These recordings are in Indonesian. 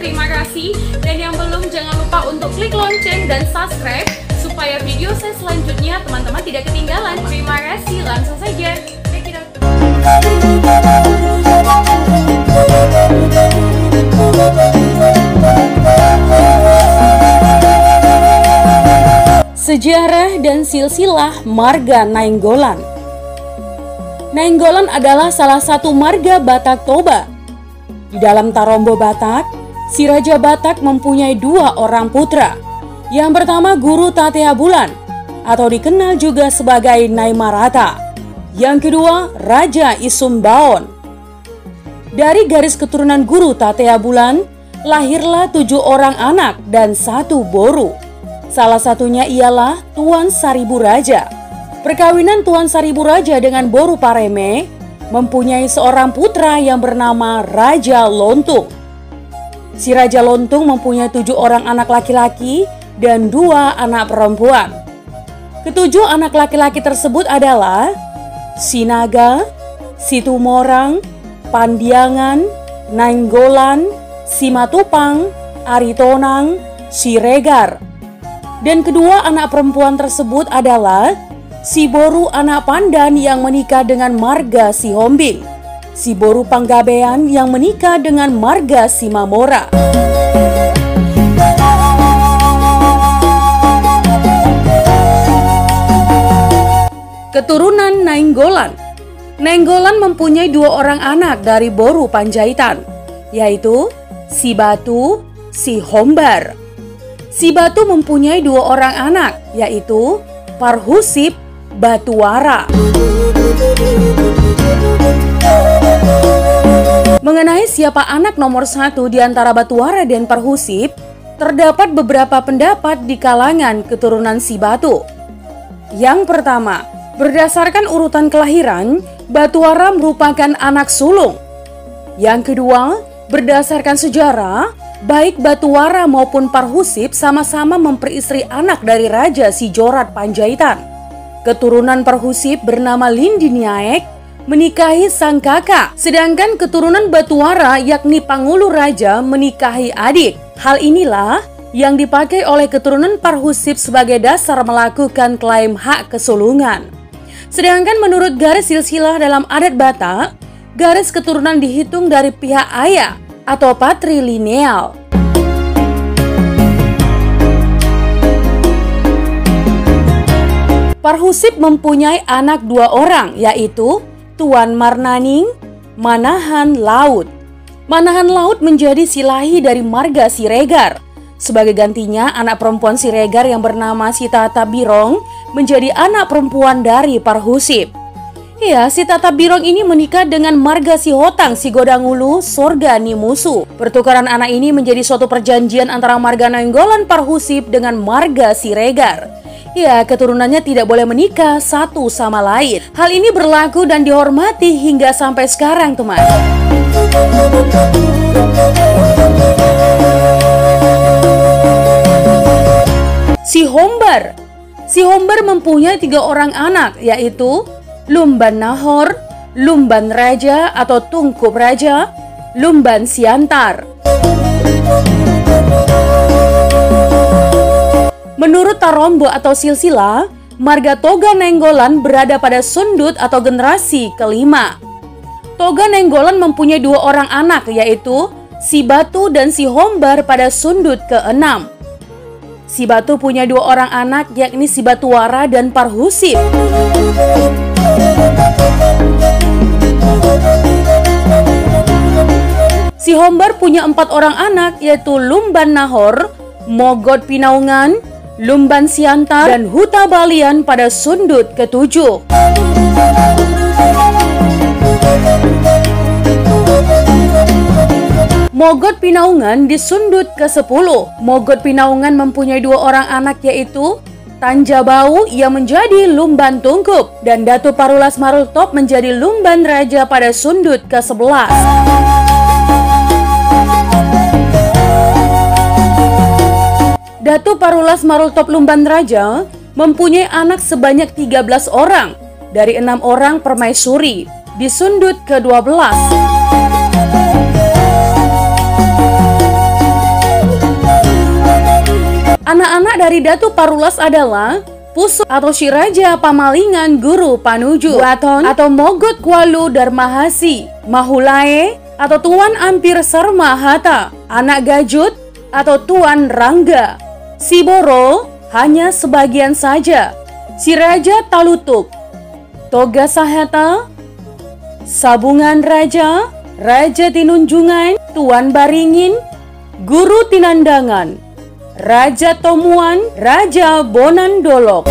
terima kasih. Dan yang belum jangan lupa untuk klik lonceng dan subscribe supaya video saya selanjutnya teman-teman tidak ketinggalan. Terima kasih, langsung saja. Sejarah dan silsilah marga Nainggolan Nainggolan adalah salah satu marga Batak Toba. Di dalam Tarombo Batak, si Raja Batak mempunyai dua orang putra. Yang pertama Guru Tatea Bulan, atau dikenal juga sebagai Naimarata. Yang kedua Raja Isumbaon. Dari garis keturunan Guru Tatea Bulan, lahirlah tujuh orang anak dan satu boru. Salah satunya ialah Tuan Saribu Raja. Perkawinan Tuan Saribu Raja dengan Boru Pareme mempunyai seorang putra yang bernama Raja Lontung. Si Raja Lontung mempunyai tujuh orang anak laki-laki dan dua anak perempuan. Ketujuh anak laki-laki tersebut adalah Sinaga, Situmorang, Pandiangan, Nainggolan, Simatupang, Aritonang, Siregar, dan kedua anak perempuan tersebut adalah si Boru anak Pandan yang menikah dengan marga si Hombing, si Boru Panggabean yang menikah dengan marga si Mamora. Keturunan Nainggolan Nainggolan mempunyai dua orang anak dari Boru Panjaitan, yaitu si Batu, si Hombar. Si Batu mempunyai dua orang anak, yaitu Parhusip Batuara. Mengenai siapa anak nomor satu di antara Batuara dan Parhusip, terdapat beberapa pendapat di kalangan keturunan si Batu. Yang pertama, berdasarkan urutan kelahiran, Batuara merupakan anak sulung. Yang kedua, berdasarkan sejarah, Baik Batuara maupun Parhusip sama-sama memperistri anak dari Raja Sijorat Panjaitan. Keturunan Parhusip bernama Lindiniaek menikahi sang kakak, sedangkan keturunan Batuara yakni Pangulu Raja menikahi adik. Hal inilah yang dipakai oleh keturunan Parhusip sebagai dasar melakukan klaim hak kesulungan. Sedangkan menurut garis silsilah dalam adat Batak, garis keturunan dihitung dari pihak ayah atau patrilineal. Parhusip mempunyai anak dua orang yaitu Tuan Marnaning, Manahan Laut. Manahan Laut menjadi silahi dari marga Siregar. Sebagai gantinya, anak perempuan Siregar yang bernama Sita Tabirong menjadi anak perempuan dari Parhusip. Ya, si Tata Birong ini menikah dengan marga si Hotang, si Godangulu, Sorga Nimusu. Pertukaran anak ini menjadi suatu perjanjian antara marga Nainggolan Parhusip dengan marga si Regar. Ya, keturunannya tidak boleh menikah satu sama lain. Hal ini berlaku dan dihormati hingga sampai sekarang, teman. Si Hombar Si Hombar mempunyai tiga orang anak, yaitu Lumban Nahor, Lumban Raja atau Tungkup Raja, Lumban Siantar. Menurut Tarombo atau silsila, marga Toga Nenggolan berada pada sundut atau generasi kelima. Toga Nenggolan mempunyai dua orang anak yaitu si Batu dan si Hombar pada sundut keenam. Si Batu punya dua orang anak yakni si Batuara dan Parhusip. Si Hombar punya empat orang anak yaitu Lumban Nahor, Mogot Pinaungan, Lumban Siantar, dan Huta Balian pada sundut ketujuh. Mogot Pinaungan di sundut ke-10. Mogot Pinaungan mempunyai dua orang anak yaitu Tanjabau yang menjadi Lumban Tungkup dan Datu Parulas Marultop menjadi Lumban Raja pada sundut ke-11. Datu Parulas Marultop Lumban Raja mempunyai anak sebanyak 13 orang dari enam orang permaisuri di sundut ke-12. Putra dari Datu Parulas adalah Pusu atau Shiraja Pamalingan Guru Panuju Waton atau Mogot Kualu Darmahasi Mahulae atau Tuan Ampir Sarma Hatta Anak Gajut atau Tuan Rangga Siboro hanya sebagian saja Si Raja Talutuk Toga Saheta Sabungan Raja Raja Tinunjungan Tuan Baringin Guru Tinandangan Raja Tomuan, Raja Bonandolok.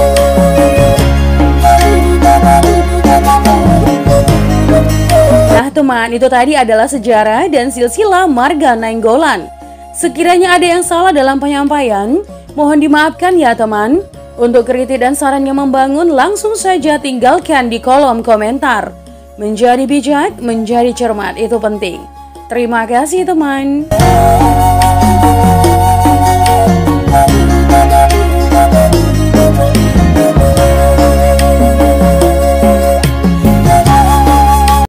Nah teman, itu tadi adalah sejarah dan silsilah Marga Nainggolan. Sekiranya ada yang salah dalam penyampaian, mohon dimaafkan ya teman. Untuk kritik dan saran yang membangun, langsung saja tinggalkan di kolom komentar. Menjadi bijak, menjadi cermat, itu penting. Terima kasih teman.